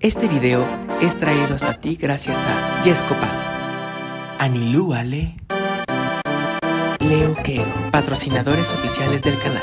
Este video es traído hasta ti gracias a Yescopado, Anilú Ale, Leo Keo, patrocinadores oficiales del canal.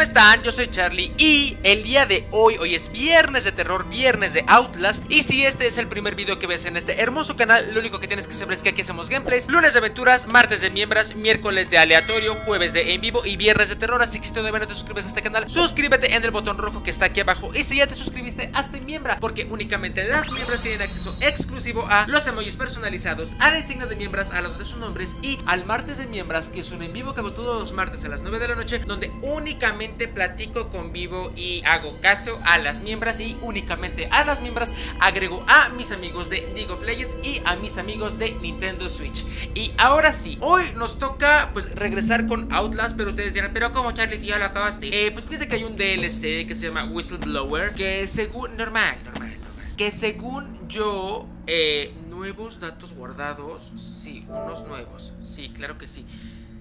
¿Cómo están? Yo soy Charlie y el día de hoy, hoy es viernes de terror, viernes de Outlast. Y si este es el primer video que ves en este hermoso canal, lo único que tienes que saber es que aquí hacemos gameplays. Lunes de aventuras, martes de miembros, miércoles de aleatorio, jueves de en vivo y viernes de terror. Así que si todavía no te suscribes a este canal, suscríbete en el botón rojo que está aquí abajo. Y si ya te suscribiste, hazte miembro Porque únicamente las miembros tienen acceso exclusivo a los emojis personalizados Al insignia de miembros al lado de sus nombres Y al martes de miembros, que es un en vivo que hago todos los martes a las 9 de la noche Donde únicamente platico con vivo y hago caso a las miembros y únicamente a las miembros agrego a mis amigos de League of Legends y a mis amigos de Nintendo Switch. Y ahora sí, hoy nos toca pues regresar con Outlast, pero ustedes dirán, pero como Charlie si ya lo acabaste? Eh, pues fíjense que hay un DLC que se llama Whistleblower, que según normal, normal, normal, que según yo eh, nuevos datos guardados, sí, unos nuevos, sí, claro que sí.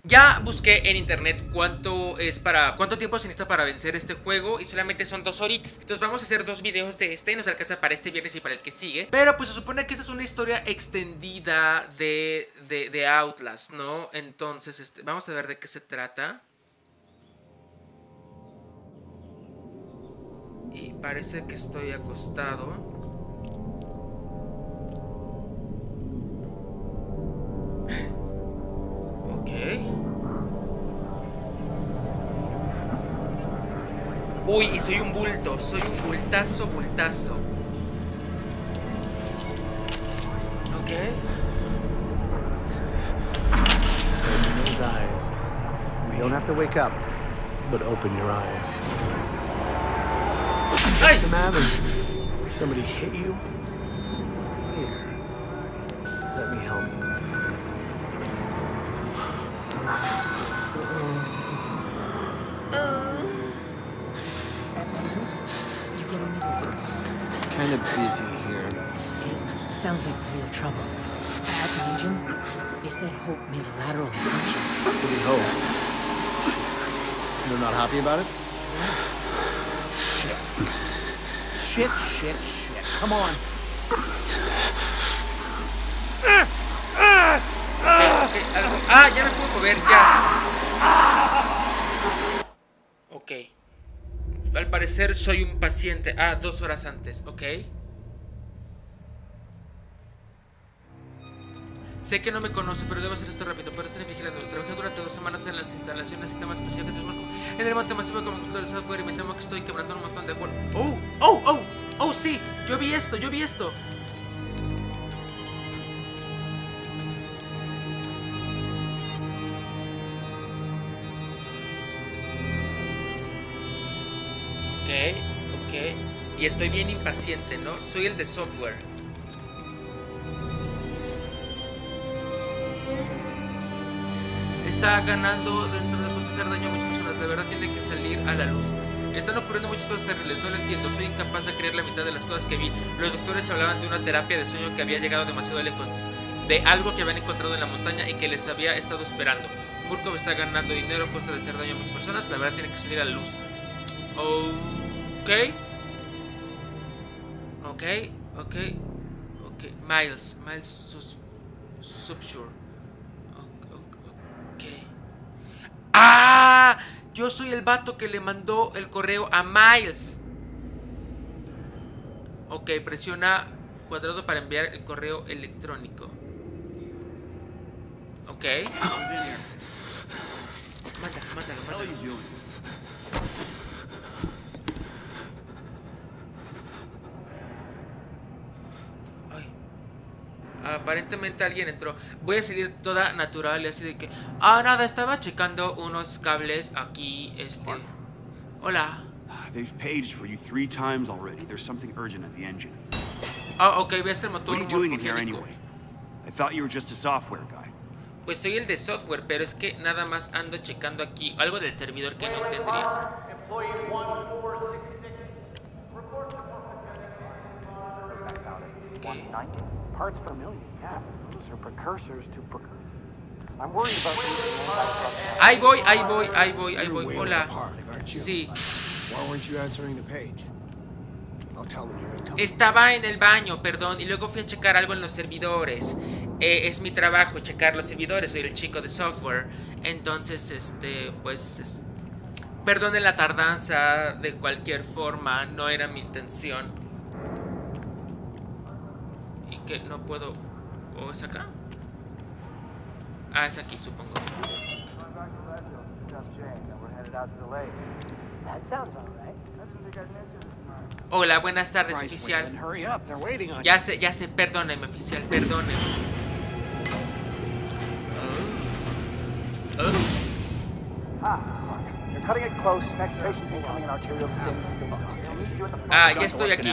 Ya busqué en internet cuánto es para cuánto tiempo se necesita para vencer este juego y solamente son dos horitas. Entonces vamos a hacer dos videos de este, nos alcanza para este viernes y para el que sigue. Pero pues se supone que esta es una historia extendida de, de, de Outlast, ¿no? Entonces este, vamos a ver de qué se trata. Y parece que estoy acostado. Uy, y soy un bulto, soy un bultazo, bultazo. Ok. Open those eyes. You don't have to wake up, but open your eyes. ¡Ay! What's the matter? Somebody hit you? Sounds like real trouble. At the engine, they said Hope made a lateral ascension. What do you hope? You're not happy about it? Shit. Shit, shit, shit. Come on. Ah, ya me puedo mover, ya. Ok. Al parecer soy un paciente. Ah, dos horas antes, ok. Sé que no me conoce, pero debo hacer esto rápido. Para estar vigilando. Trabajé durante dos semanas en las instalaciones del sistema especial que transformó en el monte masivo como consultor de software y me temo que estoy quebrando un montón de acuerdo. ¡Oh! ¡Oh! ¡Oh! ¡Oh, sí! Yo vi esto, yo vi esto. Ok, ok. Y estoy bien impaciente, ¿no? Soy el de software. Está ganando dentro de cosas hacer daño a muchas personas. De verdad tiene que salir a la luz. Están ocurriendo muchas cosas terribles, no lo entiendo. Soy incapaz de creer la mitad de las cosas que vi. Los doctores hablaban de una terapia de sueño que había llegado demasiado lejos. De algo que habían encontrado en la montaña y que les había estado esperando. Burkov está ganando dinero a costa de hacer daño a muchas personas. La verdad tiene que salir a la luz. Ok. Ok, ok, ok. Miles, Miles sus, Subshore. Ok, ok. ¡Ah! Yo soy el vato que le mandó el correo a Miles. Ok, presiona cuadrado para enviar el correo electrónico. Ok. Mándalo, mándalo, mándalo. aparentemente alguien entró. Voy a seguir toda natural, así de que. Ah, nada, estaba checando unos cables aquí, este. Hola. Ah, they've paged for you three times already. There's something urgent at the engine. Ah, ok, ves el motor. What are you doing in here anyway? I thought you were just a software guy. Pues soy el de software, pero es que nada más ando checando aquí algo del servidor que no tendrías. Okay. Parts per million, yeah. Those are precursors to pre- I'm worried about Ahí voy, ahí voy, ahí voy, ahí voy. Hola. Sí, Why weren't you answering the page? I'll tell them you're in town. estaba en el baño, perdón, y luego fui a checar algo en los servidores. Eh, es mi trabajo checar los servidores, soy el chico de software. Entonces, este, pues, es- perdone la tardanza de cualquier forma, no era mi intención. Que no puedo... ¿O es acá? Ah, es aquí, supongo. That sounds all right. Hola, buenas tardes, oficial. Wayland, hurry up. They're waiting on Ya sé, ya sé, perdóneme, oficial, perdóneme. Oh. Oh. Front. Ah, ya estoy aquí.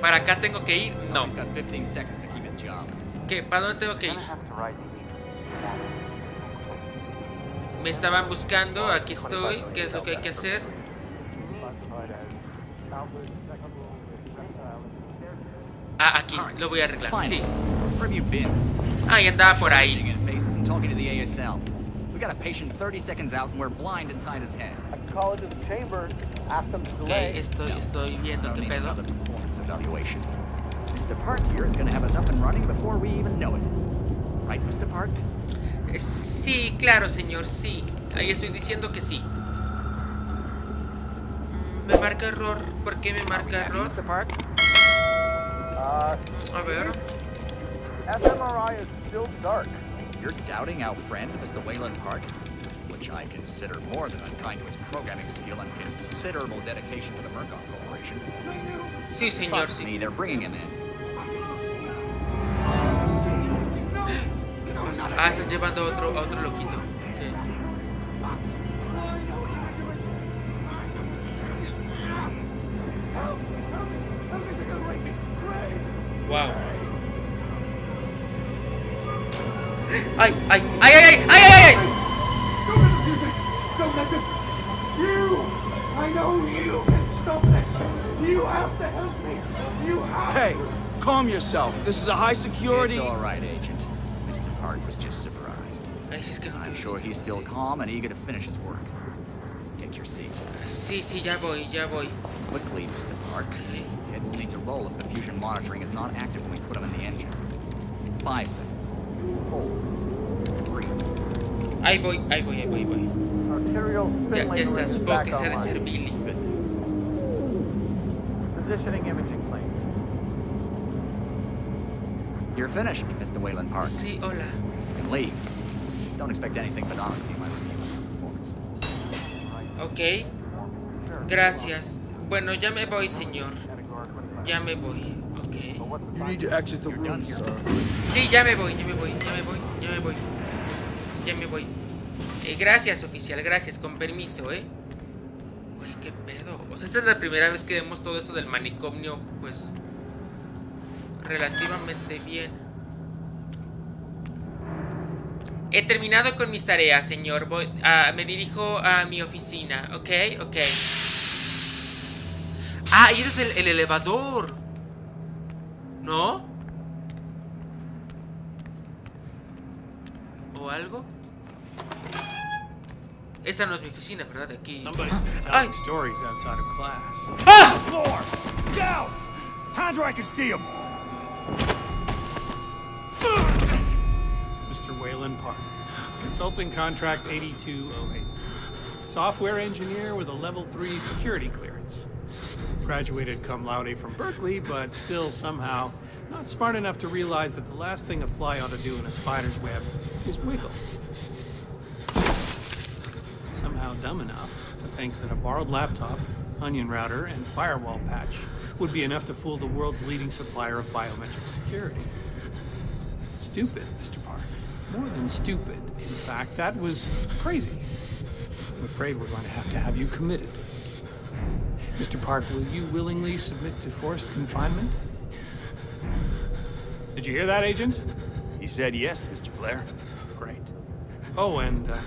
¿Para acá tengo que ir? No. He's got 15 seconds to keep his job. ¿Qué? ¿Para dónde tengo que ir? Me estaban buscando, aquí estoy. ¿Qué es lo que hay que hacer? Ah, aquí, lo voy a arreglar. Sí. Ah, y andaba por ahí. Changing in faces and talking to the ASL. We got a patient 30 seconds out and we're blind inside his head. I can call into the chamber, ask them to delay. Ok, delay. estoy, estoy viendo No qué need pedo. another performance evaluation. Mr. Park here is gonna have us up and running before we even know it. Right, Mr. Park? Sí, claro, señor, sí. Ahí estoy diciendo que sí. Mm, Me marca error. ¿Por qué me marca error? Mr. Park? Uh, A ver. fMRI is still dark. You're doubting our friend, Mr. Wayland Park? Which I consider more than unkind to his programming skill and considerable dedication to the Murkoff Corporation. Sí, señor, sí. me, they're bringing him in. Ah, estás llevando a otro, a otro loquito. Ok. Wow. ¡Ay, ay, ay, ay, ay, ay, ay, ay! Don't let them. You! I know you can stop this. You have to help me. You have Hey, calm yourself. This is a high security. It's all right, Agent. Mr. Park was just surprised. Ay, sí, es que no I'm quiero sure esto, he's still sí. calm and eager to finish his work. Take your seat. Sí, sí, ya voy, ya voy. Quickly, Mr. Park. Okay. Head will need to roll if the fusion monitoring is not active when we put him in the engine. Five seconds. Hold. Ahí voy, ahí voy, ahí voy, ahí voy. Ya, ya está, supongo que se ha de ser Billy. You're finished, Mr. Wayland Park. Sí, hola. You can leave. Don't expect anything but honesty my performance. Ok. Gracias. Bueno, ya me voy, señor. Ya me voy. Ok. You need to exit the room, sir. Sí, ya me voy, ya me voy, ya me voy, ya me voy. Ya me voy. Eh, gracias, oficial, gracias. Con permiso, ¿eh? Güey, qué pedo. O sea, esta es la primera vez que vemos todo esto del manicomio, pues... Relativamente bien. He terminado con mis tareas, señor. Voy, ah, me dirijo a mi oficina, ¿ok? Ok. Ah, y es el, el elevador. ¿No? ¿O algo? Esta no es mi oficina, ¿verdad? Aquí. Somebody's been Ay. stories outside of class. ¡Ah! Floor! Down! Hands I can see him! Mr. Wayland Park. Consulting contract 8208. Software engineer with a level 3 security clearance. Graduated cum laude from Berkeley, but still somehow not smart enough to realize that the last thing a fly ought to do in a spider's web is wiggle. Somehow dumb enough to think that a borrowed laptop, onion router, and firewall patch would be enough to fool the world's leading supplier of biometric security. Stupid, Mr. Park. More than stupid. In fact, that was crazy. I'm afraid we're going to have to have you committed. Mr. Park, will you willingly submit to forced confinement? Did you hear that, Agent? He said yes, Mr. Blair. Great. Oh, and uh,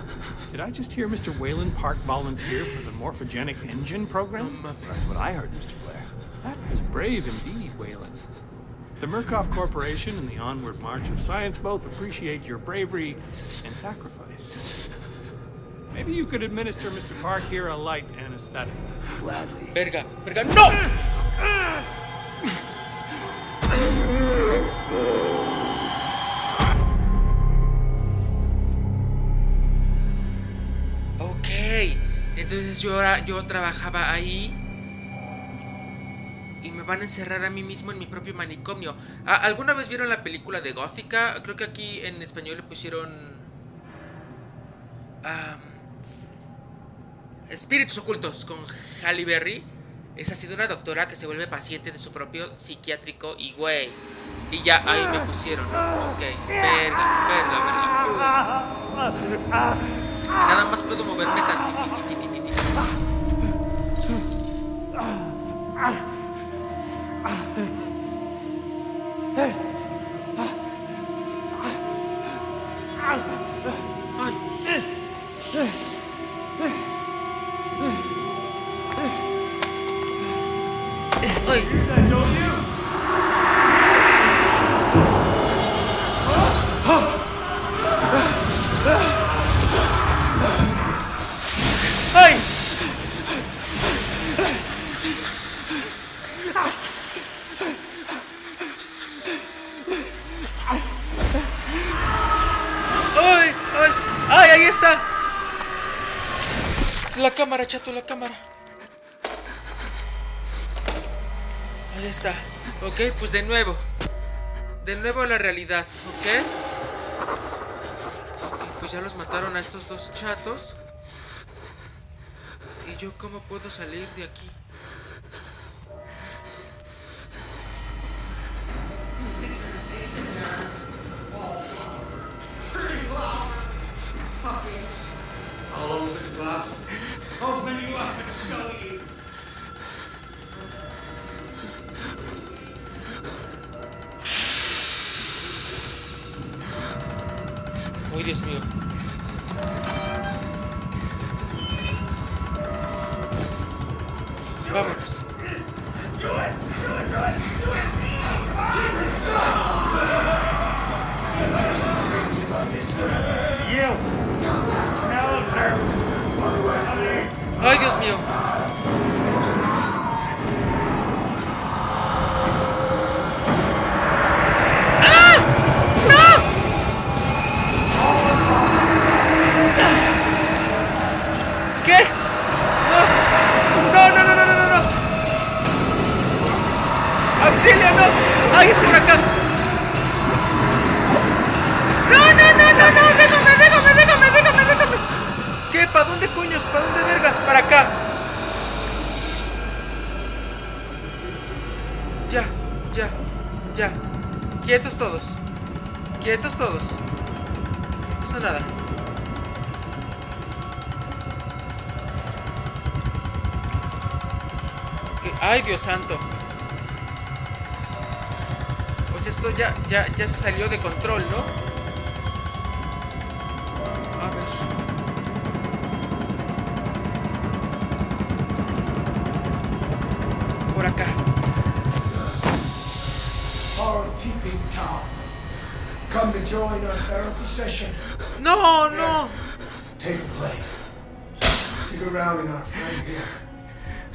did I just hear Mr. Wayland Park volunteer for the morphogenic engine program? That's what I heard, Mr. Blair. That was brave indeed, Wayland. The Murkoff Corporation and the Onward March of Science both appreciate your bravery and sacrifice. Maybe you could administer Mr. Park here a light anesthetic. Gladly. Verga, verga, no. entonces yo yo trabajaba ahí y me van a encerrar a mí mismo en mi propio manicomio. ¿Alguna vez vieron la película de Gótica? Creo que aquí en español le pusieron Espíritus ocultos con Halle Berry. Es así de una doctora que se vuelve paciente de su propio psiquiátrico y güey. Y ya ahí me pusieron. Ok, verga, verga, nada más puedo moverme tantitititititito. Ay. La cámara, chato, la cámara. Ahí está. Ok, pues de nuevo. De nuevo a la realidad, ¿ok? Ok, pues ya los mataron a estos dos chatos. ¿Y yo cómo puedo salir de aquí? Ok, Ay, Dios santo. Pues esto ya, ya, ya se salió de control, ¿no? A ver. Por acá. No, no. Take a plate. Dig around in our friend here.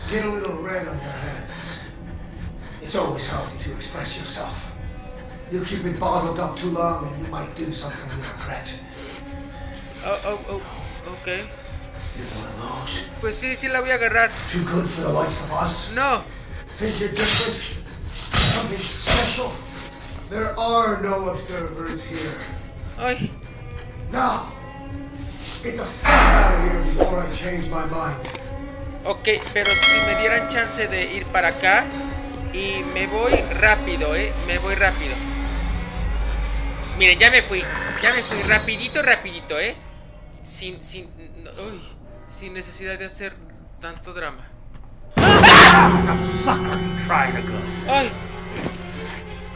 Get a little red on your hands. It's always healthy to express yourself. You keep it bottled up too long and you might do something you regret. Oh, oh, oh. Ok. You're one of those. Pues sí, sí la voy a agarrar. Too good for the likes of us. No. Think you're different? Something special? There are no observers here. Ay. Now, get the fuck out of here before I change my mind. Ok, pero si me dieran chance de ir para acá y me voy rápido, ¿eh? Me voy rápido. Miren, ya me fui. Ya me fui rapidito, rapidito, ¿eh? Sin, sin, uy, sin necesidad de hacer tanto drama. ¡Ay!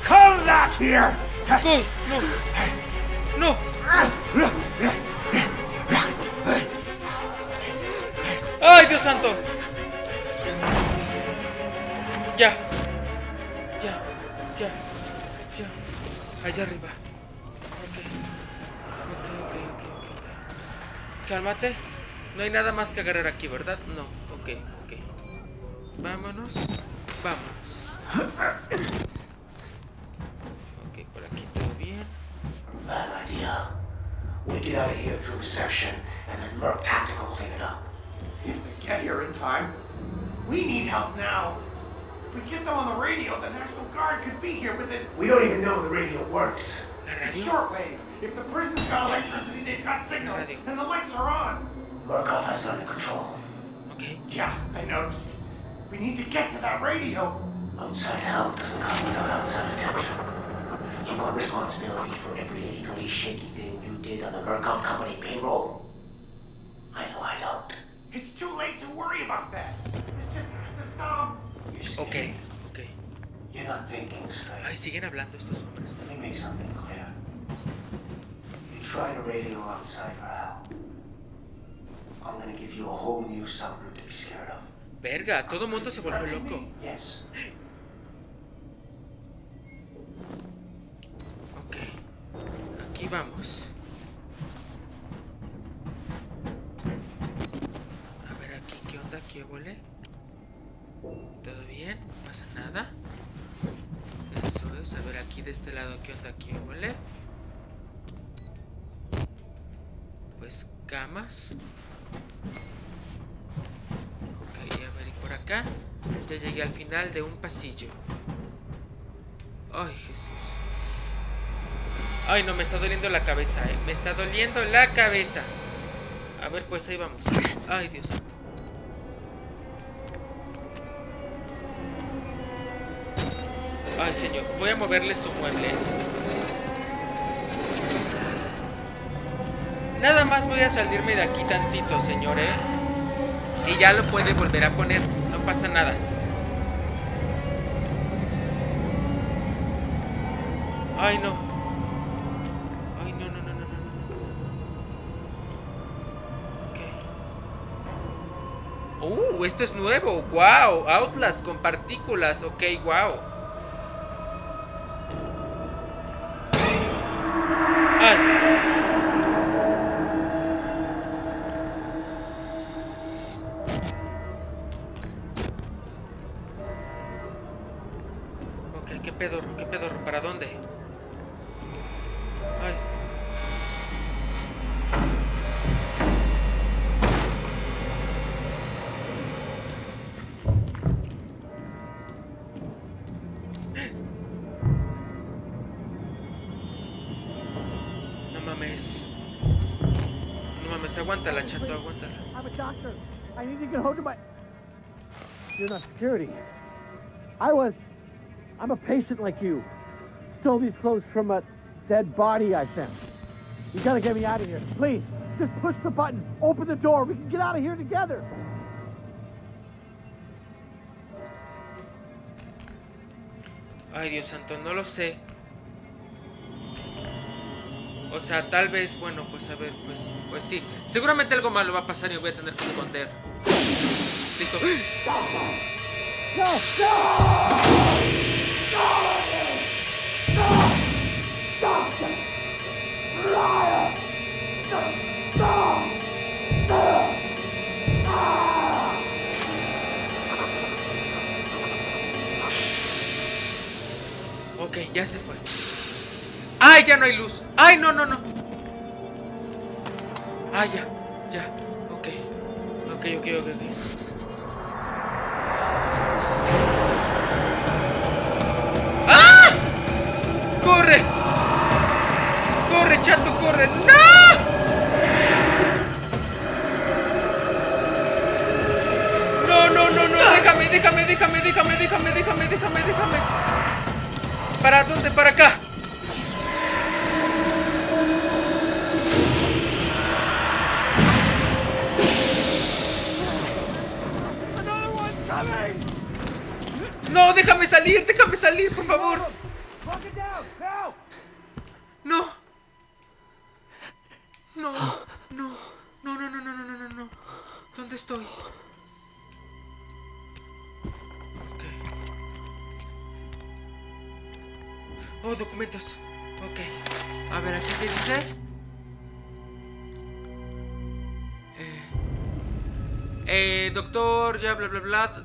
Come back here! ¡No! ¡No! ¡Ay, Dios santo! Ya. Ya. Ya. Ya. Allá arriba. Ok. Ok, ok, ok, ok, ok. Cálmate. No hay nada más que agarrar aquí, ¿verdad? No. Ok, ok. Vámonos. Vámonos. Ok, por aquí todo bien. Bad idea. We get out of here through reception, and then Merc Tactical clean it up. If we get here in time, we need help now. If we get them on the radio, the National Guard could be here within We don't even know the radio works. Radio. shortwave. If the prison's got electricity, they've got signal, Radio. and the lights are on. Murkoff has it under control. Ok. Yeah, I noticed. We need to get to that radio. Outside help doesn't come without outside attention. You want responsibility for every legally shaky thing you did on the Murkoff Company payroll? Ok. Ok. You're not thinking straight. Ay, siguen hablando estos hombres. Let me make something clear. You try to radio outside for help. I'm gonna give you a whole new something to be scared of. Verga, todo mundo se volvió loco. Yes. Ok. Aquí vamos. A ver aquí, ¿qué onda? ¿Qué huele? ¿Todo bien? ¿No pasa nada? Eso es. A ver aquí de este lado, ¿qué onda? ¿Qué huele? Pues camas. Ok, a ver, y por acá. Ya llegué al final de un pasillo. Ay, Jesús. Ay, no, me está doliendo la cabeza, eh. Me está doliendo la cabeza. A ver, pues ahí vamos. Ay, Dios santo. Ay, señor. Voy a moverle su mueble. Nada más voy a salirme de aquí tantito, señor, ¿eh? Y ya lo puede volver a poner. No pasa nada. Ay, no. Ay, no, no, no, no, no, no, no, no. Ok. Uh, esto es nuevo. Wow. Outlast con partículas. Ok, wow. Security. I was. I'm a patient like you. Stole these clothes from a dead body I found. You gotta get me out of here. Please, just push the button. Open the door. We can get out of here together. Ay, Dios santo, no lo sé. O sea, tal vez, bueno, pues a ver, pues, pues sí. Seguramente algo malo va a pasar y voy a tener que esconder. Listo. Ok, ya se fue. ¡Ay, ya no hay luz! ¡Ay, no, no, no! ¡Ay, ya! Ya. Ok. Ok, ok, ok, ok.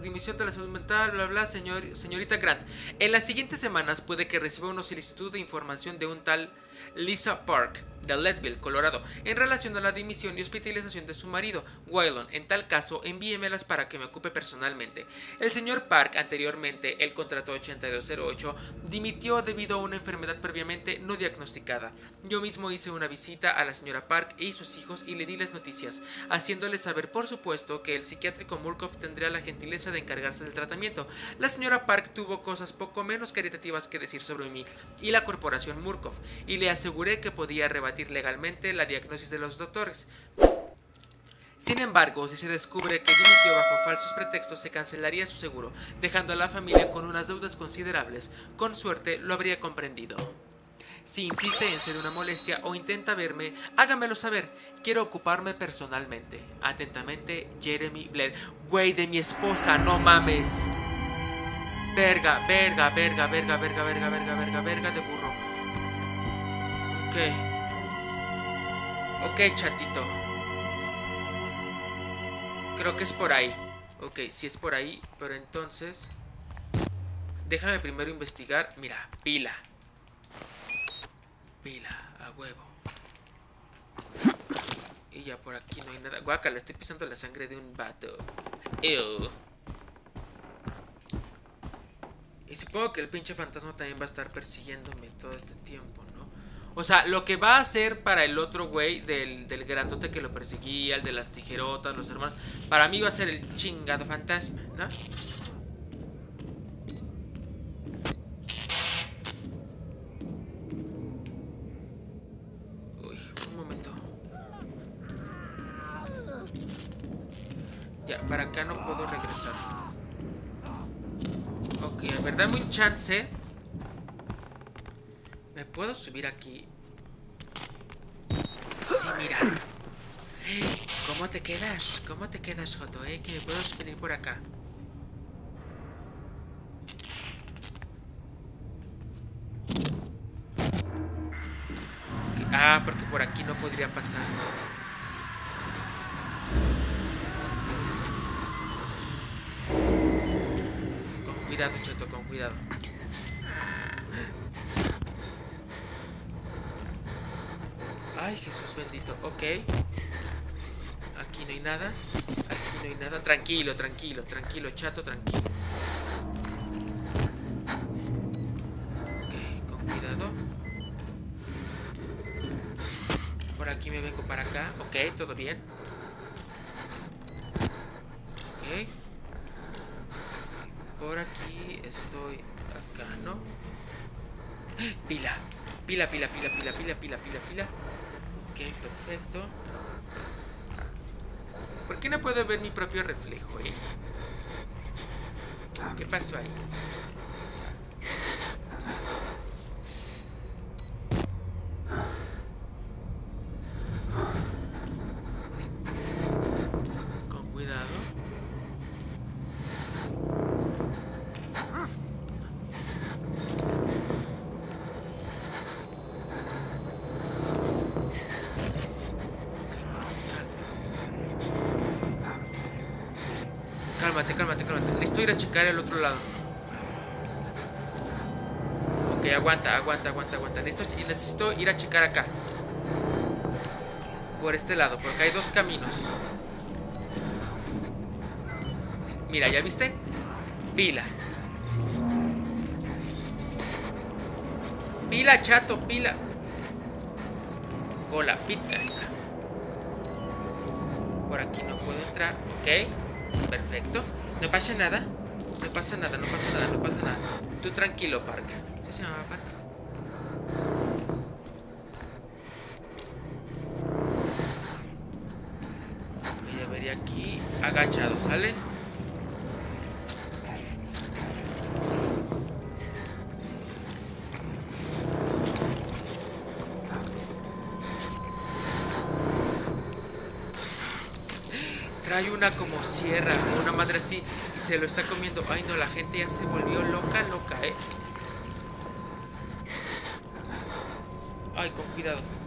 Dimisión de la salud mental, bla bla, señor, señorita Grant. En las siguientes semanas puede que reciba una solicitud de información de un tal Lisa Park de Leadville, Colorado, en relación a la dimisión y hospitalización de su marido, Waylon. En tal caso, envíemelas para que me ocupe personalmente. El señor Park, anteriormente el contrato 8208, dimitió debido a una enfermedad previamente no diagnosticada. Yo mismo hice una visita a la señora Park y sus hijos y le di las noticias, haciéndoles saber, por supuesto, que el psiquiátrico Murkoff tendría la gentileza de encargarse del tratamiento. La señora Park tuvo cosas poco menos caritativas que decir sobre mí y la corporación Murkoff, y le aseguré que podía rebatir legalmente la diagnosis de los doctores. Sin embargo, si se descubre que dimitió bajo falsos pretextos, se cancelaría su seguro, dejando a la familia con unas deudas considerables. Con suerte, lo habría comprendido. Si insiste en ser una molestia o intenta verme, hágamelo saber. Quiero ocuparme personalmente. Atentamente, Jeremy Blair. Güey de mi esposa, no mames. Verga, verga, verga, verga, verga, verga, verga, verga, verga de burro. Ok. Ok, chatito. Creo que es por ahí. Ok, si es por ahí, pero entonces... Déjame primero investigar. Mira, pila. Pila, a huevo. Y ya por aquí no hay nada. Guaca, le estoy pisando la sangre de un vato. Ew. Y supongo que el pinche fantasma también va a estar persiguiéndome todo este tiempo. O sea, lo que va a hacer para el otro güey del, del grandote que lo perseguía, el de las tijerotas, los hermanos, para mí va a ser el chingado fantasma, ¿no? Uy, un momento. Ya, para acá no puedo regresar. Ok, a ver, dame un chance. ¿Me puedo subir aquí? Sí, mira. ¿Cómo te quedas? ¿Cómo te quedas, Joto? Eh? Que puedo venir por acá. Ah, porque por aquí no podría pasar. Con cuidado, Chato, con cuidado. Ay, Jesús bendito. Ok. Aquí no hay nada. Aquí no hay nada. Tranquilo, tranquilo, tranquilo, chato, tranquilo. Ok, con cuidado. Por aquí me vengo para acá. Ok, todo bien. Ok. Por aquí estoy acá, ¿no? Pila. Pila, pila, pila, pila, pila, pila, pila, pila. Ok, perfecto. ¿Por qué no puedo ver mi propio reflejo, eh? ¿Qué pasó ahí? Con cuidado. Cálmate, cálmate, cálmate. Necesito ir a checar el otro lado. Ok, aguanta, aguanta, aguanta, aguanta. Necesito, necesito ir a checar acá. Por este lado, porque hay dos caminos. Mira, ¿ya viste? Pila. Pila, chato, pila. Cola, pita, ahí. Por aquí no puedo entrar, ok. Perfecto. No pasa nada. No pasa nada, no pasa nada, no pasa nada. Tú tranquilo, Park. ¿Sí se llama Park? se lo está comiendo. Ay, no, la gente ya se volvió loca, loca, eh. Ay, con cuidado.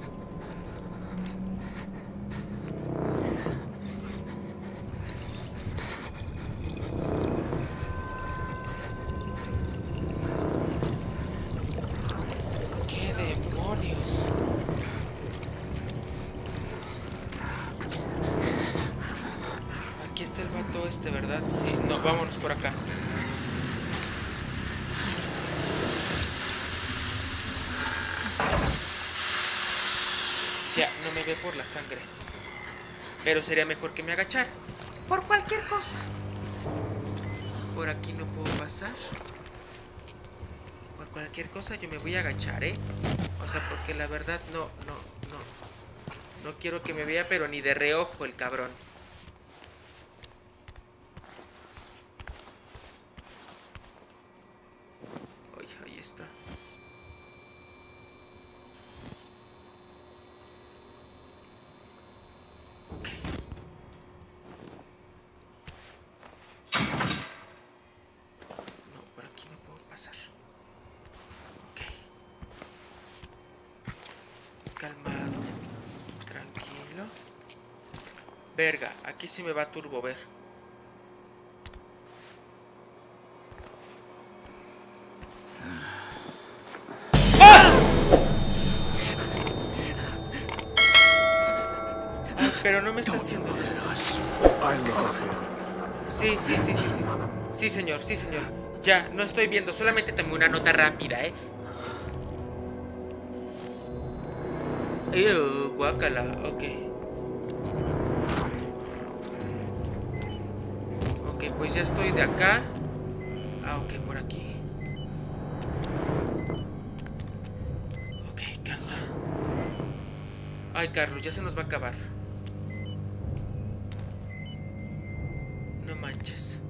Pero sería mejor que me agachara. Por cualquier cosa. Por aquí no puedo pasar. Por cualquier cosa yo me voy a agachar, ¿eh? O sea, porque la verdad no, no, no. No quiero que me vea, pero ni de reojo el cabrón. Oye, ahí está. Ok. No, por aquí no puedo pasar. Ok. Calmado. Tranquilo. Verga, aquí sí me va a turbo ver. Ay, pero no me está haciendo. Sí, sí, sí, sí, sí. Sí, señor, sí, señor. Ya, no estoy viendo, solamente tomé una nota rápida, ¿eh? Ew, guácala, ok. Pues ya estoy de acá. Ah, ok, por aquí. Ok, calma. Ay, Carlos, ya se nos va a acabar. No manches.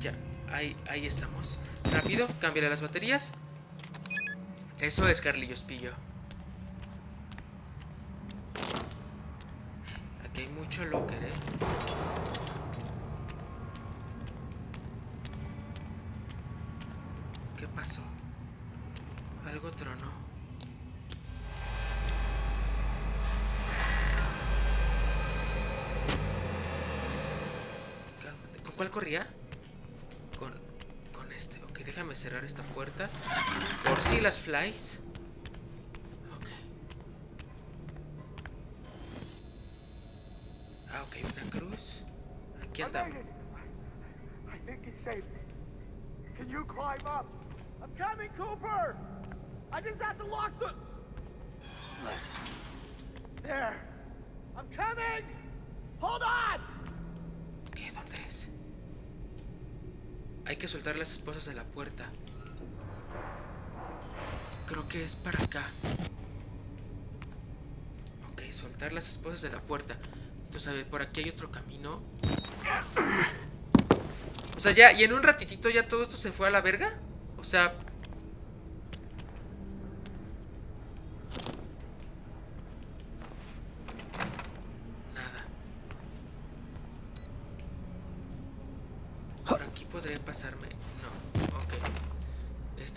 Ya, ahí, ahí estamos. Rápido, cámbiale las baterías. Eso es, Carlillos Pillo. Aquí hay locker, ¿eh? ¿Qué pasó? Algo tronó. ¿Con cuál corría? Con, con este. Ok, déjame cerrar esta puerta. Por si las flies. Ok. Ah, ok, una cruz. Aquí andamos. I think it's safe. Can you climb up? I'm coming, Cooper! I just have to lock the... There. I'm coming! Hold on! ¿Qué? ¿Dónde es? Hay que soltar las esposas de la puerta. Creo que es para acá. Ok, soltar las esposas de la puerta. Entonces, a ver, por aquí hay otro camino. O sea, ya, y en un ratitito ya todo esto se fue a la verga. O sea...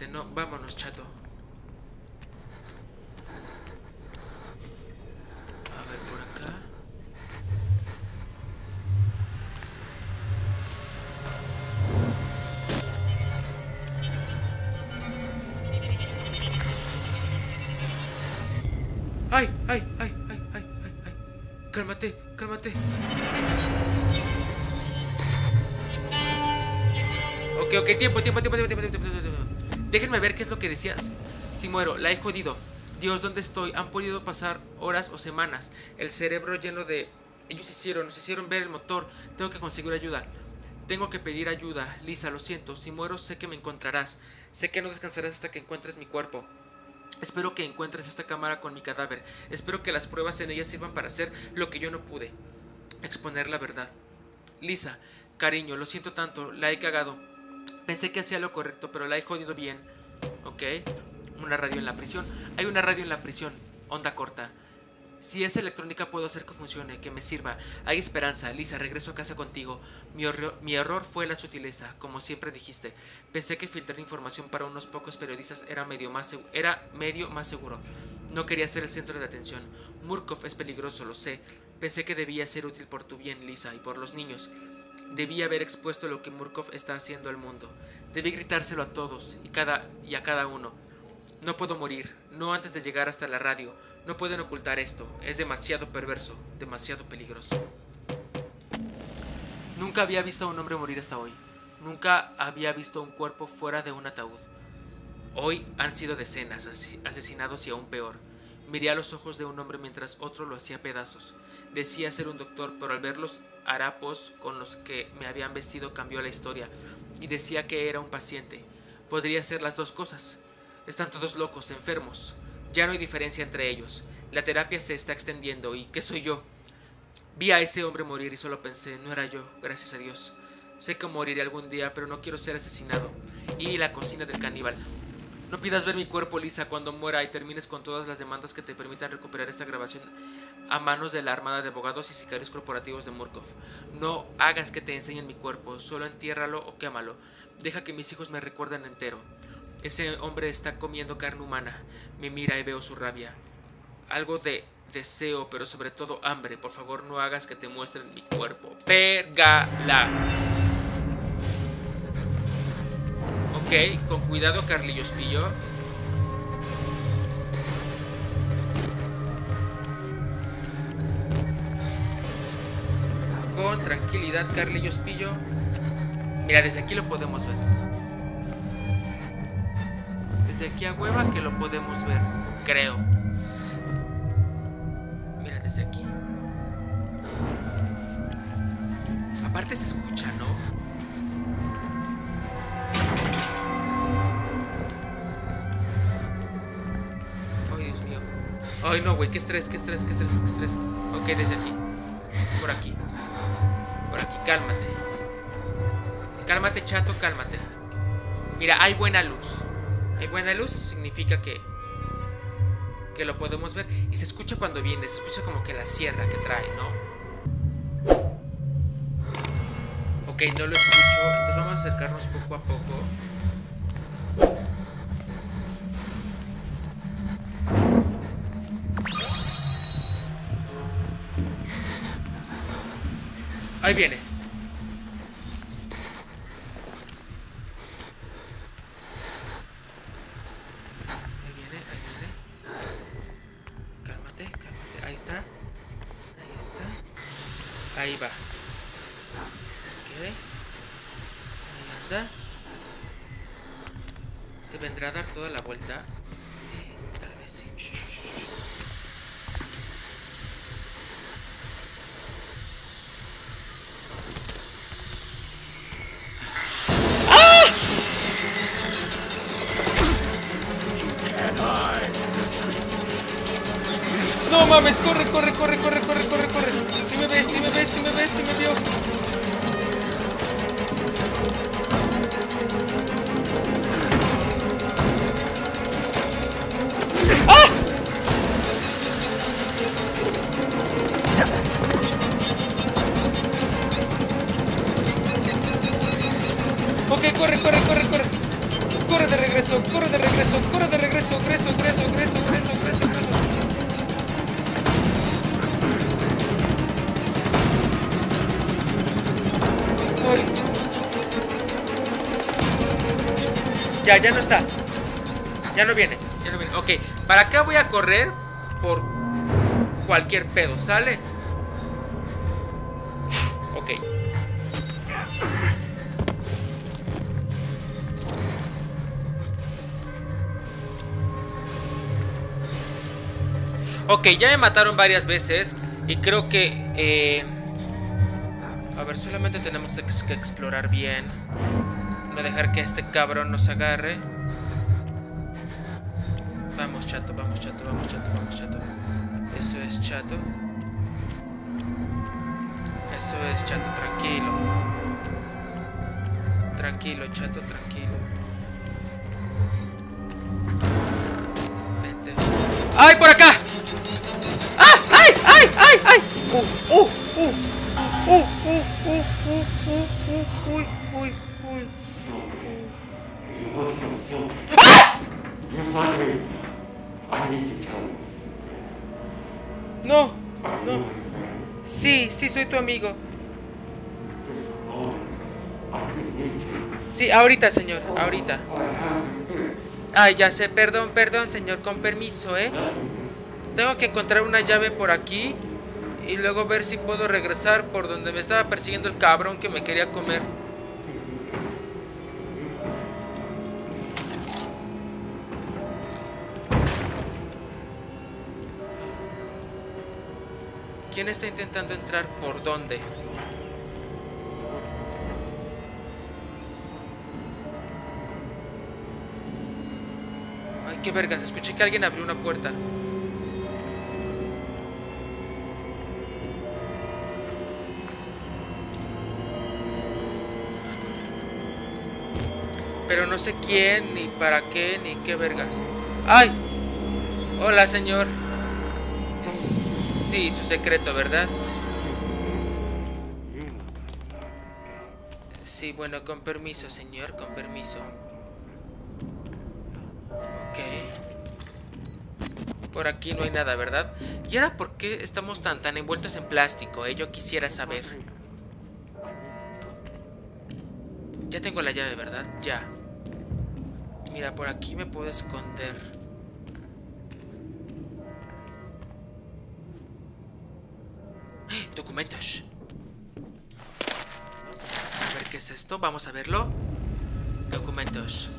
no, vámonos, chato. A ver, por acá. ¡Ay, ay, ay, ay, ay, ay! ay. Cálmate, cálmate. Ok, ok, tiempo, tiempo, tiempo, tiempo, tiempo, tiempo, tiempo. Déjenme ver qué es lo que decías. Si muero, la he jodido. Dios, ¿dónde estoy? Han podido pasar horas o semanas. El cerebro lleno de... Ellos hicieron, nos hicieron ver el motor. Tengo que conseguir ayuda. Tengo que pedir ayuda. Lisa, lo siento. Si muero, sé que me encontrarás. Sé que no descansarás hasta que encuentres mi cuerpo. Espero que encuentres esta cámara con mi cadáver. Espero que las pruebas en ella sirvan para hacer lo que yo no pude. Exponer la verdad. Lisa, cariño, lo siento tanto. La he cagado. Pensé que hacía lo correcto, pero la he jodido bien. Ok. Una radio en la prisión. Hay una radio en la prisión. Onda corta. Si es electrónica puedo hacer que funcione, que me sirva. Hay esperanza. Lisa, regreso a casa contigo. Mi, error fue la sutileza, como siempre dijiste. Pensé que filtrar información para unos pocos periodistas era medio más, era medio más seguro. No quería ser el centro de atención. Murkov es peligroso, lo sé. Pensé que debía ser útil por tu bien, Lisa, y por los niños. Debí haber expuesto lo que Murkov está haciendo al mundo. Debí gritárselo a todos y, y a cada uno. No puedo morir, no antes de llegar hasta la radio. No pueden ocultar esto. Es demasiado perverso, demasiado peligroso. Nunca había visto a un hombre morir hasta hoy. Nunca había visto un cuerpo fuera de un ataúd. Hoy han sido decenas asesinados y aún peor. Miré a los ojos de un hombre mientras otro lo hacía pedazos. Decía ser un doctor, pero al ver los harapos con los que me habían vestido cambió la historia y decía que era un paciente. Podría ser las dos cosas. Están todos locos, enfermos. Ya no hay diferencia entre ellos. La terapia se está extendiendo y ¿qué soy yo? Vi a ese hombre morir y solo pensé, no era yo, gracias a Dios. Sé que moriré algún día, pero no quiero ser asesinado. Y la cocina del caníbal. No pidas ver mi cuerpo, Lisa, cuando muera y termines con todas las demandas que te permitan recuperar esta grabación a manos de la Armada de Abogados y Sicarios Corporativos de Murkov. No hagas que te enseñen mi cuerpo, solo entiérralo o quémalo. Deja que mis hijos me recuerden entero. Ese hombre está comiendo carne humana. Me mira y veo su rabia. Algo de deseo, pero sobre todo hambre. Por favor, no hagas que te muestren mi cuerpo. Pérgala. Ok, con cuidado, Carlillos Pillo. Con tranquilidad, Carlillos Pillo. Mira, desde aquí lo podemos ver desde aquí a hueva que lo podemos ver, creo. Mira, desde aquí. Aparte se escucha, ¿no? Ay, Dios mío. Ay, no, güey, qué estrés, qué estrés, qué estrés, qué estrés. Ok, desde aquí. Por aquí. Aquí, cálmate. Cálmate, chato, cálmate. Mira, hay buena luz. Hay buena luz, eso significa que que lo podemos ver y se escucha cuando viene, se escucha como que la sierra que trae, ¿no? Ok, no lo escucho, entonces vamos a acercarnos poco a poco. Ahí viene. Ya, no está. Ya no viene, ya no viene. Ok, para acá voy a correr por cualquier pedo, ¿sale? Ok. Ok, ya me mataron varias veces y creo que... Eh... A ver, solamente tenemos que explorar bien dejar que este cabrón nos agarre. Vamos, chato, vamos, chato, vamos, chato, vamos, chato. Eso es, chato. Eso es, chato, tranquilo. Tranquilo, chato, tranquilo. Vente. ¡Ay, por acá! ¡Ah! ¡Ay, ay, ay, ay! ¡Uh, uh, uh! ¡Uh, uh, uh, uh, uh, uh, uh! uh! No, no. Sí, sí, soy tu amigo. Sí, ahorita, señor, ahorita. Ay, ya sé, perdón, perdón, señor, con permiso, ¿eh? Tengo que encontrar una llave por aquí y luego ver si puedo regresar por donde me estaba persiguiendo el cabrón que me quería comer. ¿Quién está intentando entrar por dónde? Ay, qué vergas, escuché que alguien abrió una puerta. Pero no sé quién, ni para qué, ni qué vergas. ¡Ay! Hola, señor. Sí, su secreto, ¿verdad? Sí, bueno, con permiso, señor, con permiso. Ok. Por aquí no hay nada, ¿verdad? ¿Y ahora por qué estamos tan, tan envueltos en plástico? Eh? Yo quisiera saber. Ya tengo la llave, ¿verdad? Ya. Mira, por aquí me puedo esconder. A ver qué es esto. Vamos a verlo. Documentos.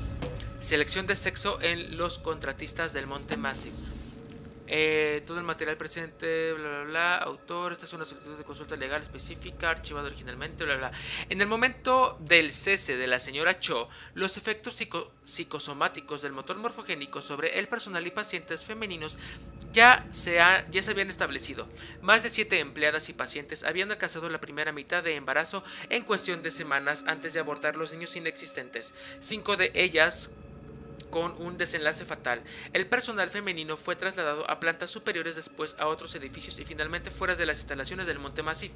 Selección de sexo en los contratistas del Monte Massive. Eh, todo el material presente, bla, bla, bla, autor, esta es una solicitud de consulta legal específica, archivado originalmente, bla, bla. En el momento del cese de la señora Cho, los efectos psico psicosomáticos del motor morfogénico sobre el personal y pacientes femeninos ya se, ya se habían establecido. Más de siete empleadas y pacientes habían alcanzado la primera mitad de embarazo en cuestión de semanas antes de abortar los niños inexistentes. Cinco de ellas con un desenlace fatal. El personal femenino fue trasladado a plantas superiores, después a otros edificios y finalmente fuera de las instalaciones del Monte Massif.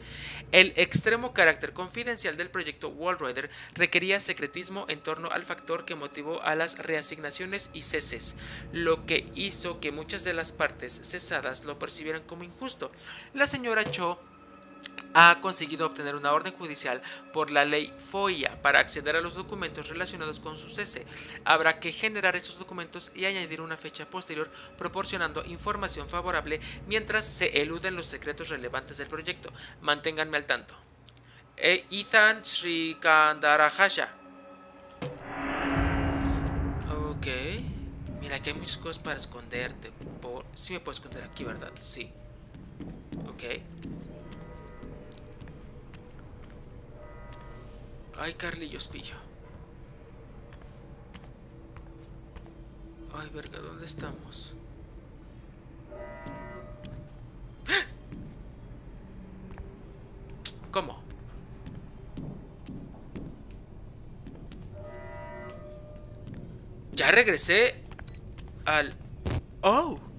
El extremo carácter confidencial del proyecto Wall Rider requería secretismo en torno al factor que motivó a las reasignaciones y ceses, lo que hizo que muchas de las partes cesadas lo percibieran como injusto. La señora Cho ha conseguido obtener una orden judicial por la ley FOIA para acceder a los documentos relacionados con su cese. Habrá que generar esos documentos y añadir una fecha posterior proporcionando información favorable mientras se eluden los secretos relevantes del proyecto. Manténganme al tanto. E Ethan Srikandarajasha. Ok. Mira, aquí hay muchas cosas para esconderte. Por... Sí me puedo esconder aquí, ¿verdad? Sí. Ok. Ay, Carlillos pillo. Ay, verga, ¿dónde estamos? ¿Cómo? Ya regresé al... ¡Oh!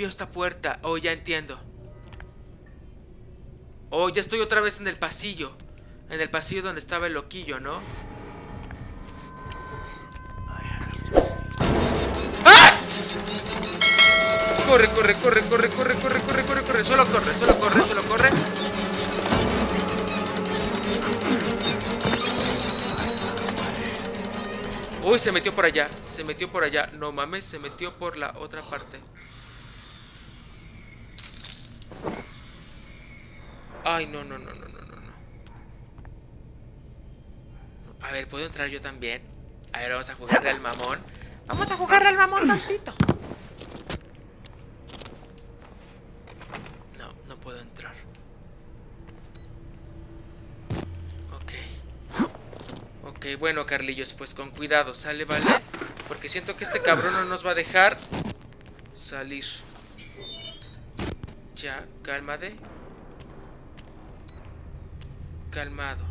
Rompió esta puerta. Oh, ya entiendo. Oh, ya estoy otra vez en el pasillo. En el pasillo donde estaba el loquillo, ¿no? ¡Ah! Corre, corre, corre, corre, corre, corre, corre, corre, corre. Solo corre, solo corre, solo corre. Uy, se metió por allá. Se metió por allá. No mames, se metió por la otra parte. Ay, no, no, no, no, no, no, no. A ver, ¿puedo entrar yo también? A ver, vamos a jugarle al mamón. Vamos a jugarle al mamón tantito. No, no puedo entrar. Ok. Ok, bueno, Carlillos, pues con cuidado, ¿sale, vale? Porque siento que este cabrón no nos va a dejar salir. Ya, cálmate. Calmado.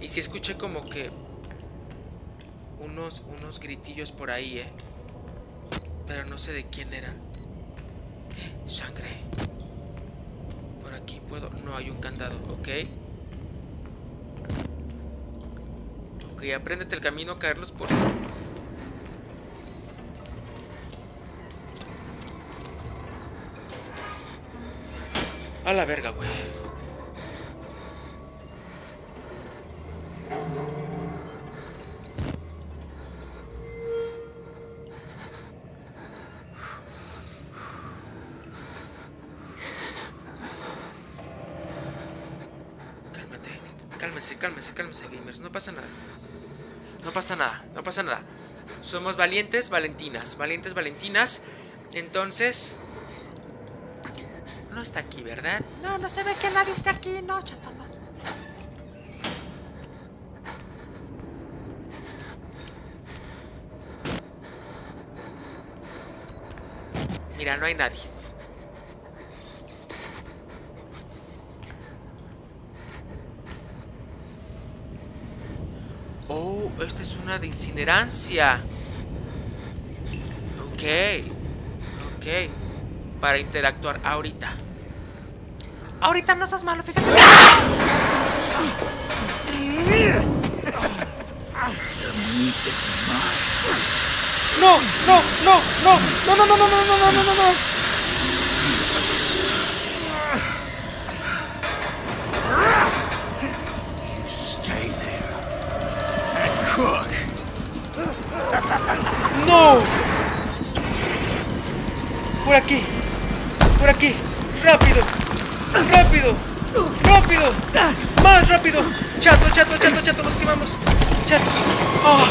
Y si escuché como que unos, unos gritillos por ahí, eh. Pero no sé de quién eran. Sangre. Por aquí puedo. No hay un candado, ok. Ok, apréndete el camino, Carlos, por. A la verga, güey. No pasa nada. No pasa nada, no pasa nada. Somos valientes, valentinas. Valientes, valentinas. Entonces. No está aquí, ¿verdad? No, no se ve que nadie está aquí, no, chato, no. Mira, no hay nadie. Oh, esta es una de incinerancia. Ok. Ok. Para interactuar ahorita. Ahorita no sos malo, fíjate. No, no, no, no, no, no, no, no, no, no, no, no, no. Rápido. Rápido. Rápido. Más rápido. Chato, chato, chato, chato. Nos quemamos. Chato. Ah.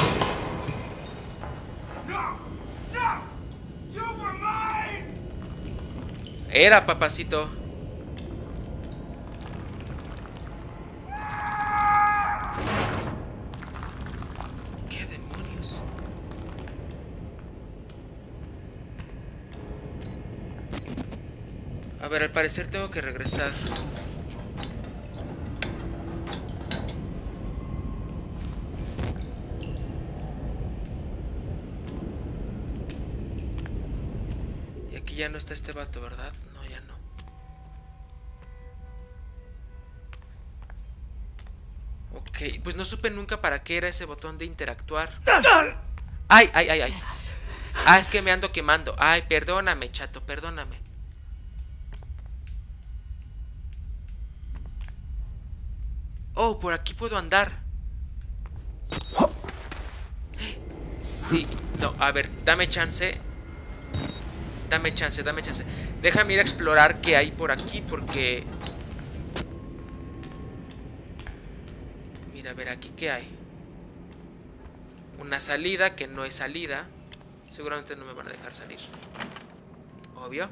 Era, papacito. ¿Qué demonios? A ver, al parecer tengo que regresar. Y aquí ya no está este vato, ¿verdad? No, ya no. Ok, pues no supe nunca para qué era ese botón de interactuar. ¡Ay, ay, ay, ay! Ah, es que me ando quemando. Ay, perdóname, chato, perdóname. Oh, por aquí puedo andar. Sí, no, a ver, dame chance. Dame chance, dame chance. Déjame ir a explorar qué hay por aquí porque... Mira, a ver, aquí qué hay. Una salida que no es salida. Seguramente no me van a dejar salir. Obvio.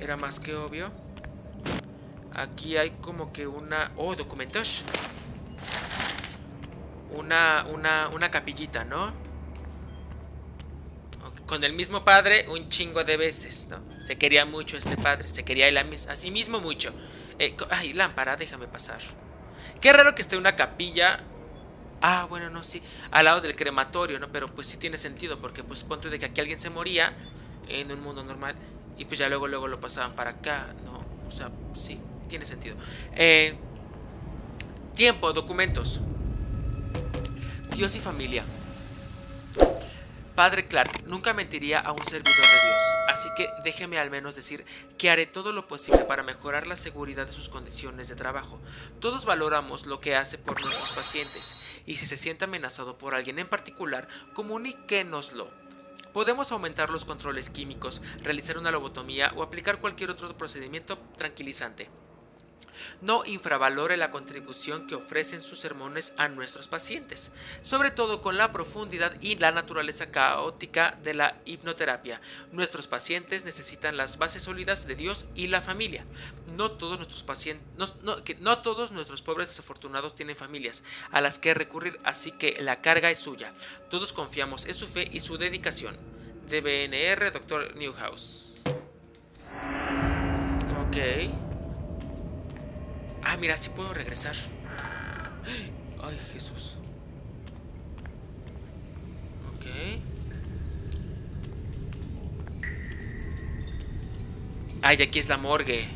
Era más que obvio. Aquí hay como que una... Oh, documentos. Una, una, una capillita, ¿no? Con el mismo padre un chingo de veces, ¿no? Se quería mucho este padre, se quería él a, mis- a sí mismo mucho. Eh, ay, lámpara, déjame pasar. Qué raro que esté una capilla. Ah, bueno, no, sí. Al lado del crematorio, ¿no? Pero pues sí tiene sentido, porque pues ponte de que aquí alguien se moría en un mundo normal y pues ya luego, luego lo pasaban para acá, ¿no? O sea, sí, tiene sentido. Eh, tiempo, documentos. Dios y familia. Padre Clark, nunca mentiría a un servidor de Dios, así que déjeme al menos decir que haré todo lo posible para mejorar la seguridad de sus condiciones de trabajo. Todos valoramos lo que hace por nuestros pacientes, y si se siente amenazado por alguien en particular, comuníquenoslo. Podemos aumentar los controles químicos, realizar una lobotomía o aplicar cualquier otro procedimiento tranquilizante. No infravalore la contribución que ofrecen sus sermones a nuestros pacientes, sobre todo con la profundidad y la naturaleza caótica de la hipnoterapia. Nuestros pacientes necesitan las bases sólidas de Dios y la familia. No todos nuestros pacientes, no, todos nuestros pobres desafortunados tienen familias a las que recurrir, así que la carga es suya. Todos confiamos en su fe y su dedicación. DBNR, Dr. Newhouse. Ok. Ah, mira, sí puedo regresar. Ay, Jesús. Ok. Ay, aquí es la morgue.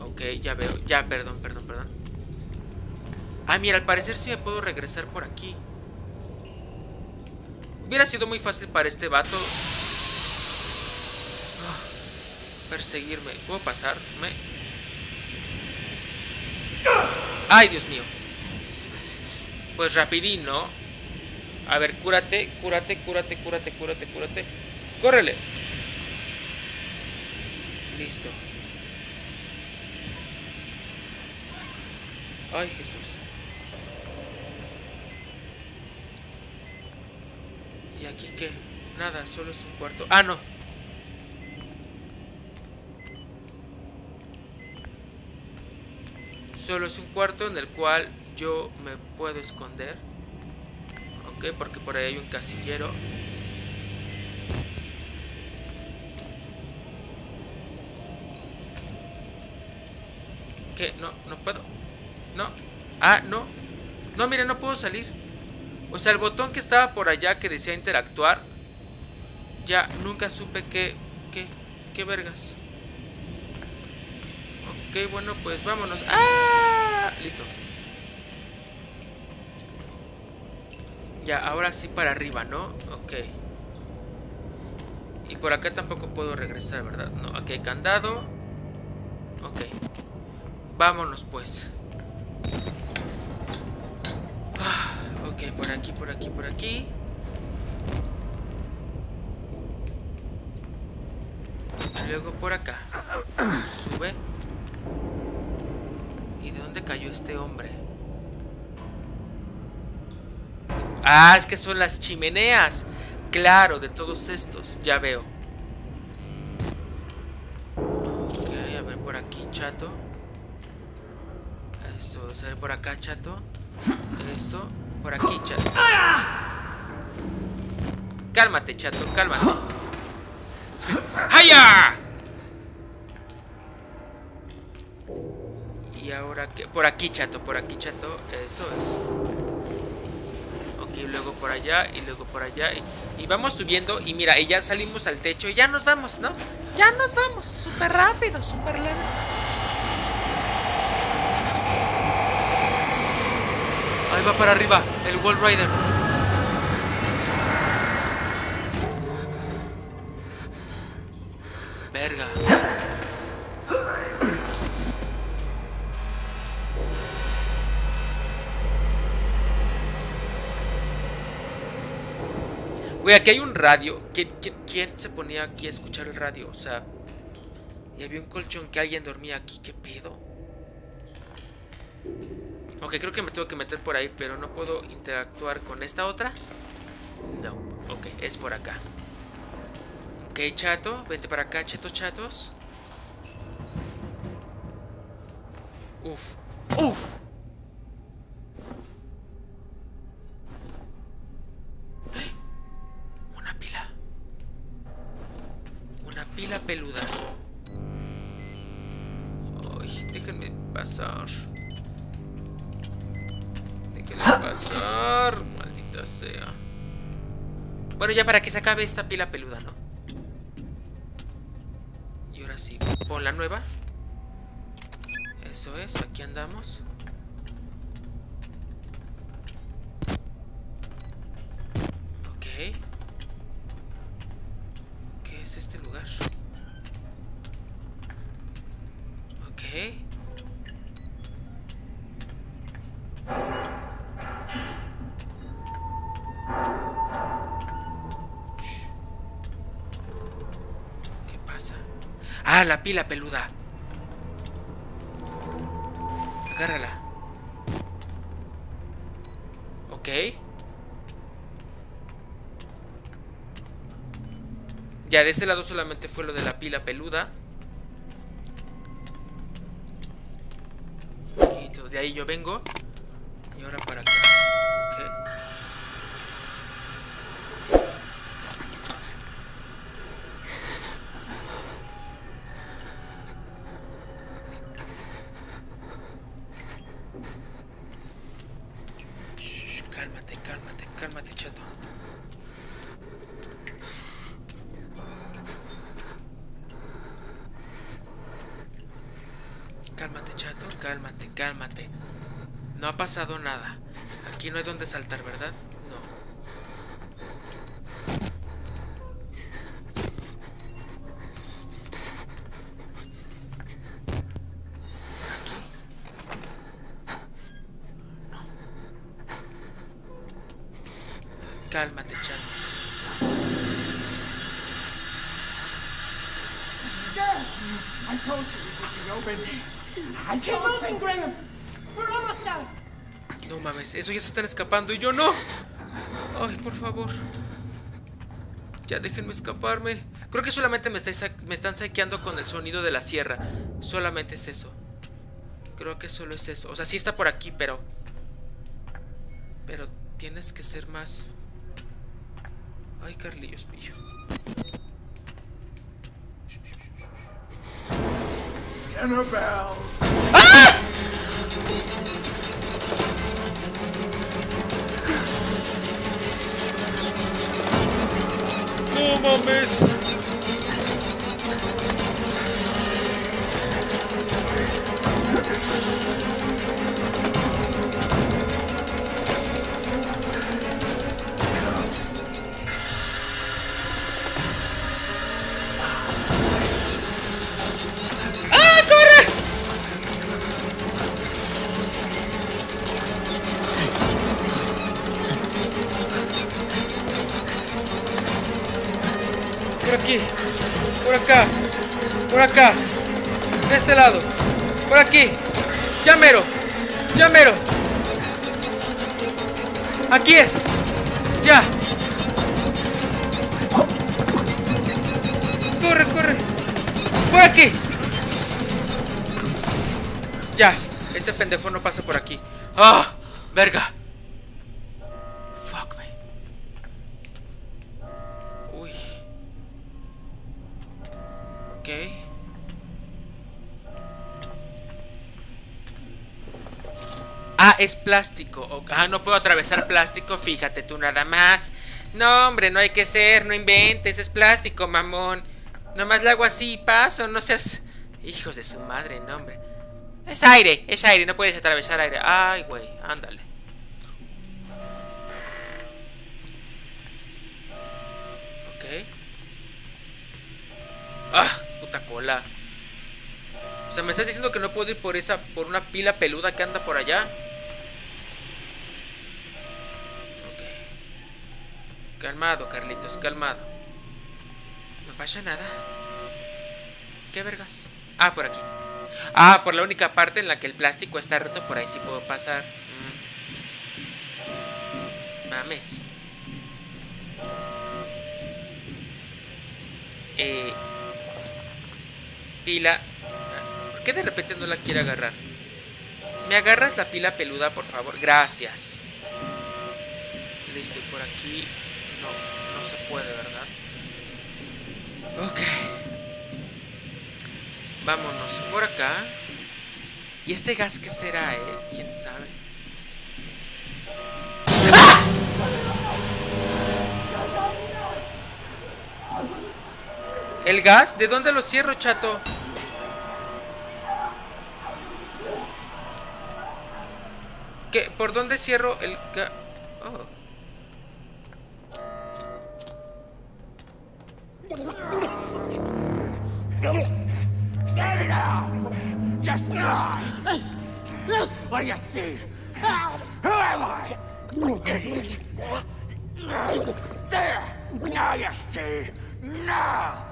Ok, ya veo. Ya, perdón, perdón, perdón. Ah, mira, al parecer sí me puedo regresar por aquí. Hubiera sido muy fácil para este vato perseguirme. ¿Puedo pasarme? ¡Ay, Dios mío! Pues rapidín, ¿no? A ver, cúrate, cúrate, cúrate, cúrate, cúrate, cúrate. ¡Córrele! Listo. Ay, Jesús. ¿Y aquí qué? Nada, solo es un cuarto. Ah, no. Solo es un cuarto en el cual yo me puedo esconder. Ok, porque por ahí hay un casillero. ¿Qué? No, no puedo. No. Ah, no. No, mire, no puedo salir. O sea, el botón que estaba por allá que decía interactuar. Ya nunca supe qué. ¿Qué? ¿Qué vergas? Ok, bueno, pues vámonos. ¡Ah! Listo. Ya, ahora sí para arriba, ¿no? Ok. Y por acá tampoco puedo regresar, ¿verdad? No, aquí hay candado. Ok. Vámonos, pues. Ah, ok, por aquí, por aquí, por aquí. Luego por acá. Sube. ¿Y de dónde cayó este hombre? Ah, es que son las chimeneas. Claro, de todos estos. Ya veo. Ok, a ver por aquí, chato. Eso, a ver por acá, chato. Eso, por aquí, chato. Cálmate, chato, cálmate. ¡Haya! Y ahora que... Por aquí, chato, por aquí, chato. Eso es. Ok, luego por allá y luego por allá. Y, vamos subiendo y mira, y ya salimos al techo y ya nos vamos, ¿no? Ya nos vamos. Súper rápido, súper lento. Ahí va para arriba, el Wall Rider. Aquí hay un radio. ¿Quién, se ponía aquí a escuchar el radio? O sea, y había un colchón que alguien dormía aquí. ¿Qué pedo? Ok, creo que me tengo que meter por ahí, pero no puedo interactuar con esta otra. No, ok, es por acá. Ok, chato, vente para acá, chetos, chatos. Uf, uf. Pila peluda. Ay, déjenme pasar. Déjenme pasar. Maldita sea. Bueno, ya para que se acabe esta pila peluda, ¿no? Y ahora sí, pon la nueva. Eso es, aquí andamos. pila peluda. Agárrala. Ok. Ya, de este lado solamente fue lo de la pila peluda. De ahí yo vengo. Y ahora para acá. No hay donde saltar, ¿verdad? No. Por aquí. No. Cálmate, chato. I told you it would be open. I Keep moving, Graham. We're almost out. No están escapando y yo no. Ay, por favor. Ya déjenme escaparme. Creo que solamente me, estáis me están saqueando con el sonido de la sierra. Solamente es eso. Creo que solo es eso. O sea, sí está por aquí, pero... Pero tienes que ser más... Ay, Carlillos, pillo. Annabelle. ¡No Ah, no puedo atravesar plástico, fíjate tú nada más. No, hombre, no hay que ser, no inventes, es plástico, mamón. Nomás le hago así paso, no seas... Hijos de su madre, no, hombre. Es aire, es aire, no puedes atravesar aire. Ay, güey, ándale. Ok. Ah, puta cola. O sea, ¿me estás diciendo que no puedo ir por esa, por una pila peluda que anda por allá? Calmado, Carlitos, calmado. No pasa nada. ¿Qué vergas? Ah, por aquí. Ah, por la única parte en la que el plástico está roto, por ahí sí puedo pasar. Mm. Mames. Eh, pila. ¿Por qué de repente no la quiere agarrar? ¿Me agarras la pila peluda, por favor? Gracias. Listo, por aquí. No, se puede, ¿verdad? Ok. Vámonos por acá. ¿Y este gas qué será, eh? ¿Quién sabe? ¡Ah! ¿El gas? ¿De dónde lo cierro, chato? ¿Qué? ¿Por dónde cierro el gas? Oh. Try! What you see? Now you see! Now!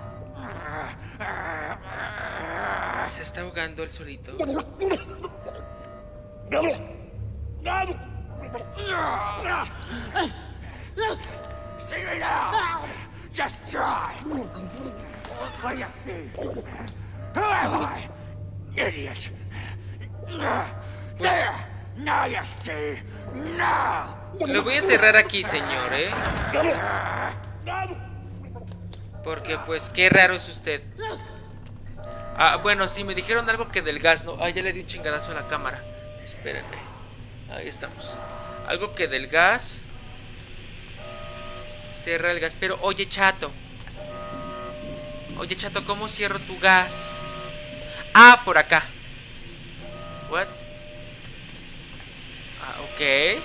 Se está ahogando el solito. Now! Just try! What do you see? Who am I? Idiot! There! Now you see! Now! Lo voy a cerrar aquí, señor, ¿eh? Porque, pues, qué raro es usted. Ah, bueno, sí, me dijeron algo que del gas, ¿no? Ah, ya le di un chingadazo a la cámara. Espérenme. Ahí estamos. Algo que del gas. Cierra el gas. Pero, oye, chato. Oye, chato, ¿cómo cierro tu gas? Ah, por acá. What? Ah, ok.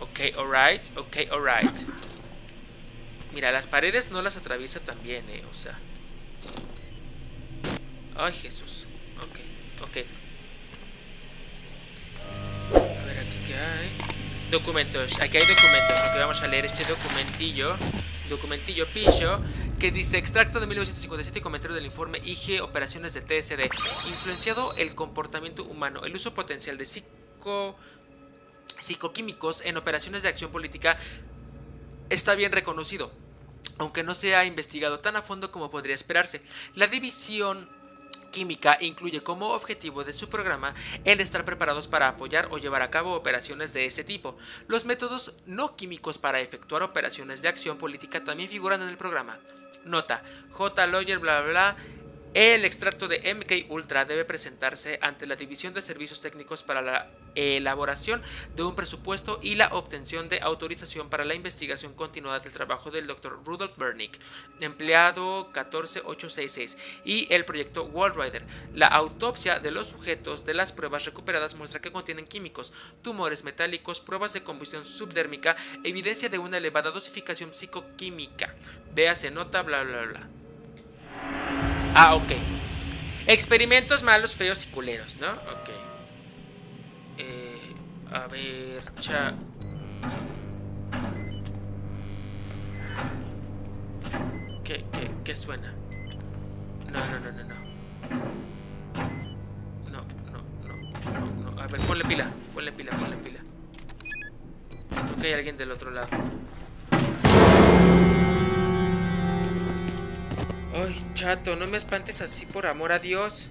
Ok, alright, ok, alright. Mira, las paredes no las atraviesa también, eh, o sea. Ay, Jesús. Ok, ok. A ver, aquí qué hay. Documentos, aquí hay documentos. Ok, vamos a leer este documentillo. Documentillo pillo. Que dice extracto de 1957 comentario del informe IG Operaciones de TSD. Influenciado el comportamiento humano. El uso potencial de psico psicoquímicos en operaciones de acción política está bien reconocido, aunque no se ha investigado tan a fondo como podría esperarse. La división química incluye como objetivo de su programa el estar preparados para apoyar o llevar a cabo operaciones de ese tipo. Los métodos no químicos para efectuar operaciones de acción política también figuran en el programa. Nota, J. Lawyer, bla bla bla. El extracto de MK Ultra debe presentarse ante la División de Servicios Técnicos para la elaboración de un presupuesto y la obtención de autorización para la investigación continuada del trabajo del Dr. Rudolf Bernick, empleado 14866, y el proyecto Wallrider. La autopsia de los sujetos de las pruebas recuperadas muestra que contienen químicos, tumores metálicos, pruebas de combustión subdérmica, evidencia de una elevada dosificación psicoquímica. Véase nota, bla bla bla. Ah, ok. Experimentos malos, feos y culeros, ¿no? Ok. Eh, a ver, cha... ¿Qué, qué, qué suena? No, no, no, no, no. No, no, no, no, no. A ver, ponle pila, ponle pila, ponle pila. Creo que hay alguien del otro lado. Ay, chato, no me espantes así por amor a Dios.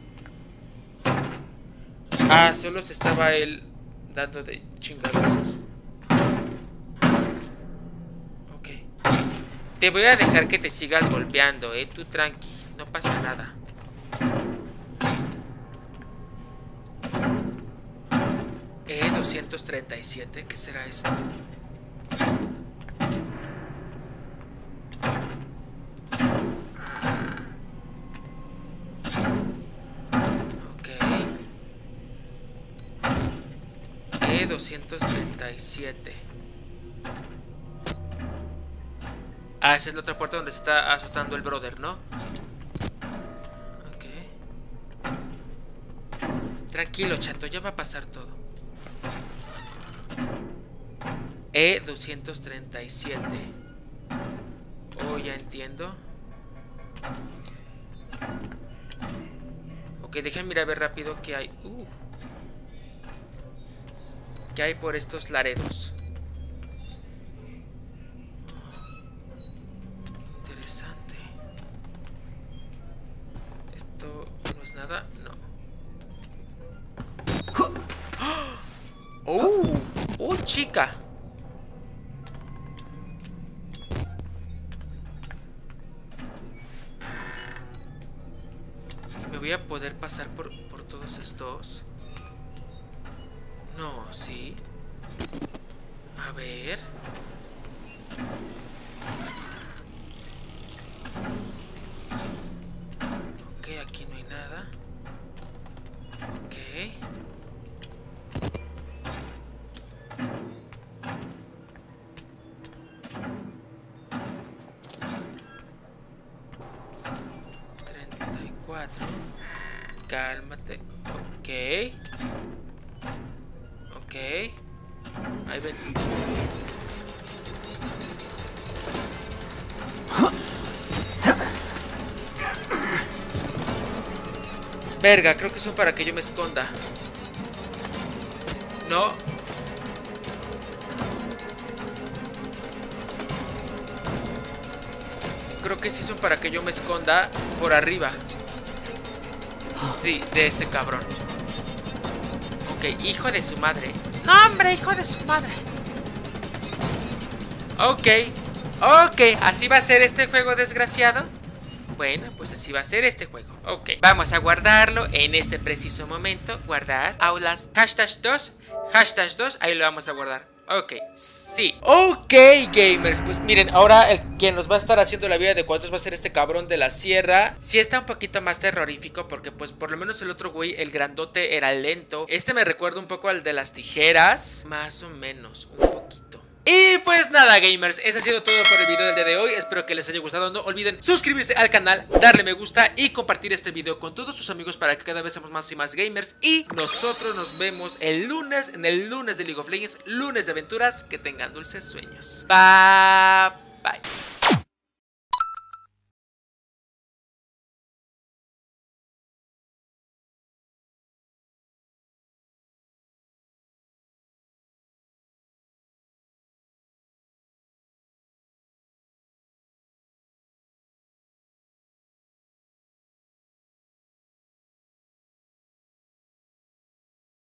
Ah, solo se estaba él dando de chingadazos. Ok. Te voy a dejar que te sigas golpeando, eh. Tú tranqui, no pasa nada. E 237, ¿qué será esto? Ok. E 237. Ah, esa es la otra puerta donde se está azotando el brother, ¿no? Ok. Tranquilo, chato, ya va a pasar todo. E 237. Oh, ya entiendo. Ok, déjenme ir a ver rápido qué hay. Uh. ¿Qué hay por estos laredos? Interesante. Esto no es nada, no. ¡Oh! ¡Oh, chica! ¿Me voy a poder pasar por, por todos estos? No, sí. A ver. Ok, aquí no hay nada. Ok. Treinta y cuatro. Cálmate. Ok. Ok. Ahí ven. Verga, creo que son para que yo me esconda. No. Creo que sí son para que yo me esconda por arriba. Sí, de este cabrón. Ok, hijo de su madre. No, hombre, hijo de su madre. Ok, ok, así va a ser este juego desgraciado. Bueno, pues así va a ser este juego. Ok, vamos a guardarlo en este preciso momento. Guardar, aulas, hashtag 2, hashtag 2, ahí lo vamos a guardar. Ok, sí. Ok, gamers. Pues miren, ahora el quien nos va a estar haciendo la vida de cuadros va a ser este cabrón de la sierra. Sí está un poquito más terrorífico porque pues por lo menos el otro güey, el grandote, era lento. Este me recuerda un poco al de las tijeras. Más o menos, un poquito. Y pues nada gamers, ese ha sido todo por el video del día de hoy. Espero que les haya gustado, no olviden suscribirse al canal Darle me gusta y compartir este video con todos sus amigos Para que cada vez seamos más y más gamers. Y nosotros nos vemos el lunes En el lunes de League of Legends, lunes de aventuras Que tengan dulces sueños. Bye bye